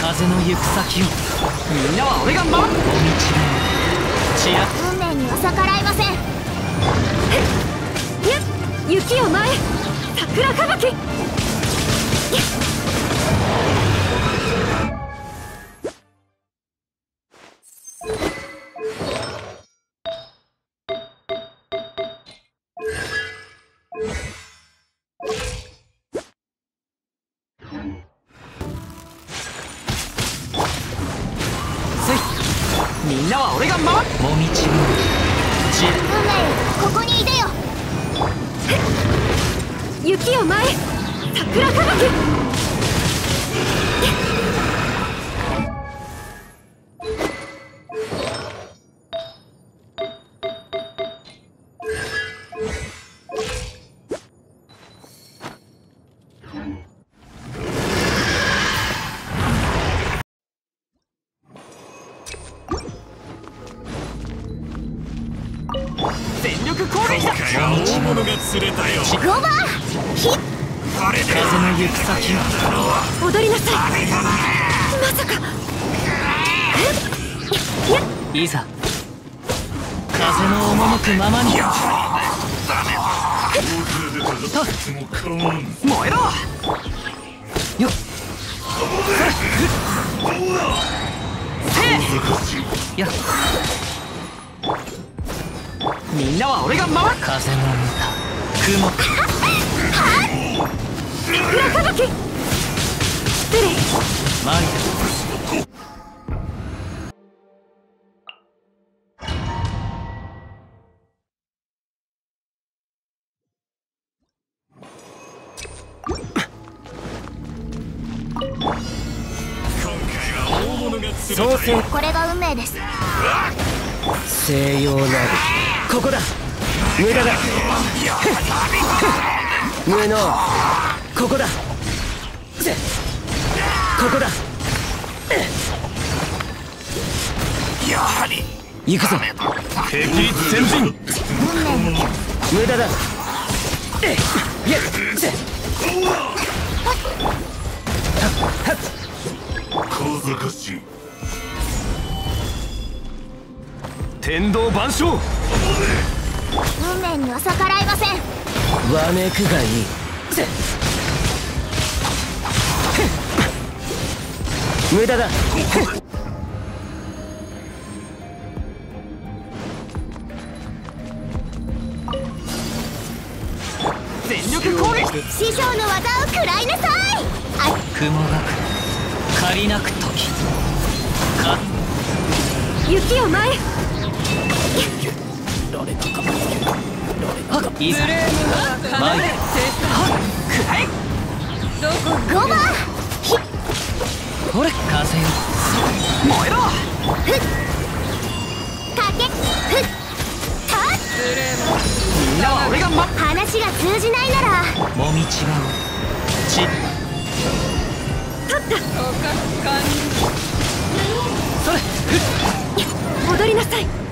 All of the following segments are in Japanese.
風の行く先を。みんなは俺が守る。お道ちら運命には逆らいません。ゆ雪を前桜吹雪みんなは俺が守る。もみちぶちら運命ここにいでよ。雪を前。桜吹雪全力攻撃だ。今回は大物が釣れたよ。5番ヒッこれで風の行く先を踊りなさい。まさか。いざ。風の赴くままに。燃えろ。よっ。や。っみんなは俺が守る。風の歌雲桜吹雪失礼マリ今回は大物が釣れ創世たよ。これが運命です。西洋なるここだ。無駄だ。無能ここだ。せここだ。やはり。行くぞ。敵先陣運命の無駄だ。えいやせ小賢し。い天道万象。運命には逆らいません。わめくがいい。せ無駄だ。全力攻撃。師匠の技を食らいなさい。あ雲が借りなく時。か。雪を前いざ参るくらえ5番ほれ風よ燃えろかけふっはっみんなは俺が守る話が通じないならもみちばうちそれ踊りなさい。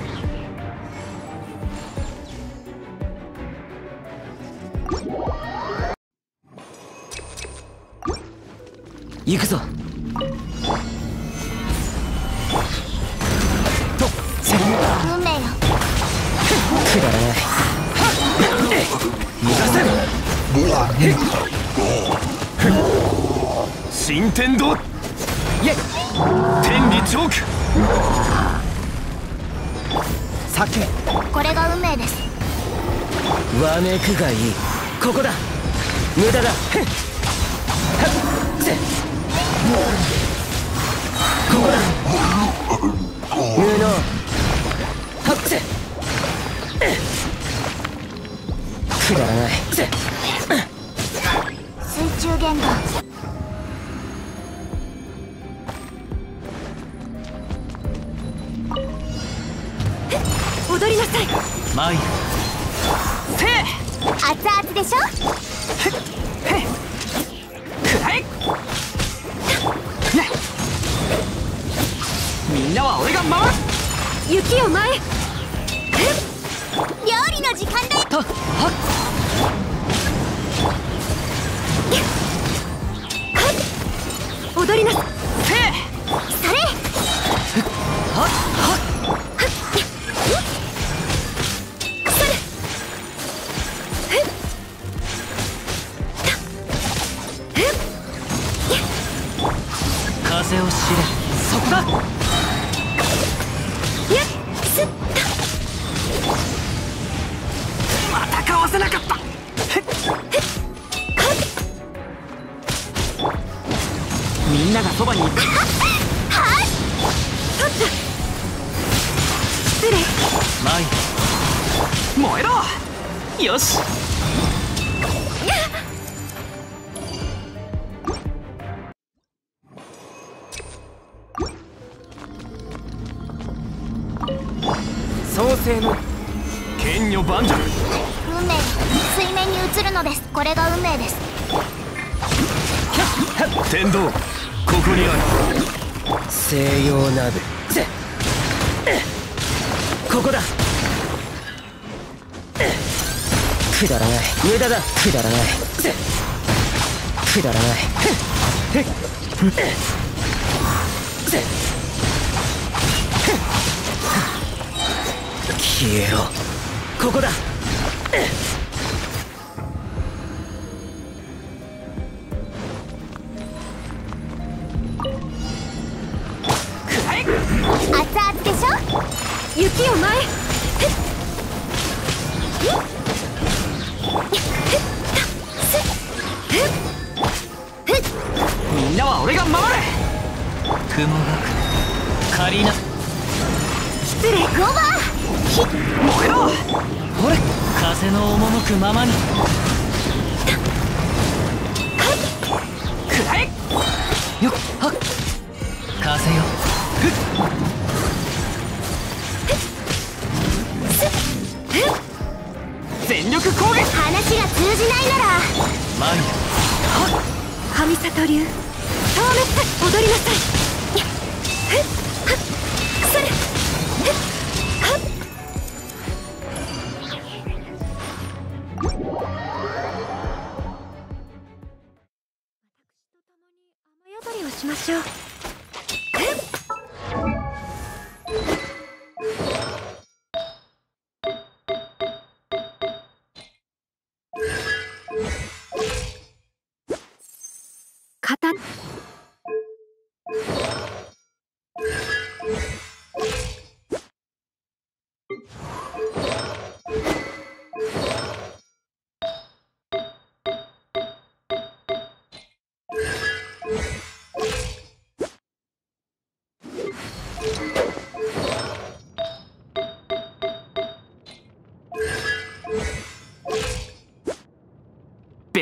行くぞ。とせ運命よ。くだらない逃がせ。新天道イェイ天理チョーク酒これが運命です。わめくがいい。ここだ。無駄だくだらないせ水中言語踊りなさい。参る熱々でしょ？が回す雪を前料理の時間だ踊りなれはっはっ風を知れ。そこだ。そばにいる失礼燃えろ。よし。創世の剣女盤石。運命水面に映るのです。これが運命です。天道ここにある。西洋ナブぜここだ。くだらない。無駄だ。くだらない。ぜくだらない。消えろ。ここだ雲が借りな失礼5番燃えろ。ほれ風の赴くままに。くらえよっはっ。風よ。全力攻撃。話が通じないなら。前に神里流。消滅踊りなさいえ？っ?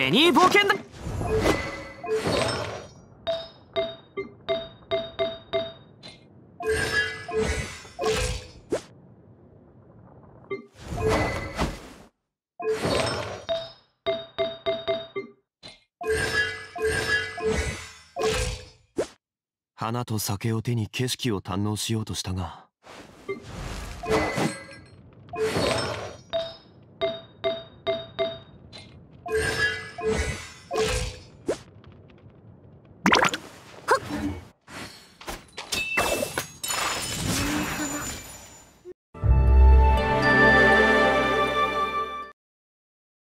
ニー冒険だ。花と酒を手に景色を堪能しようとしたが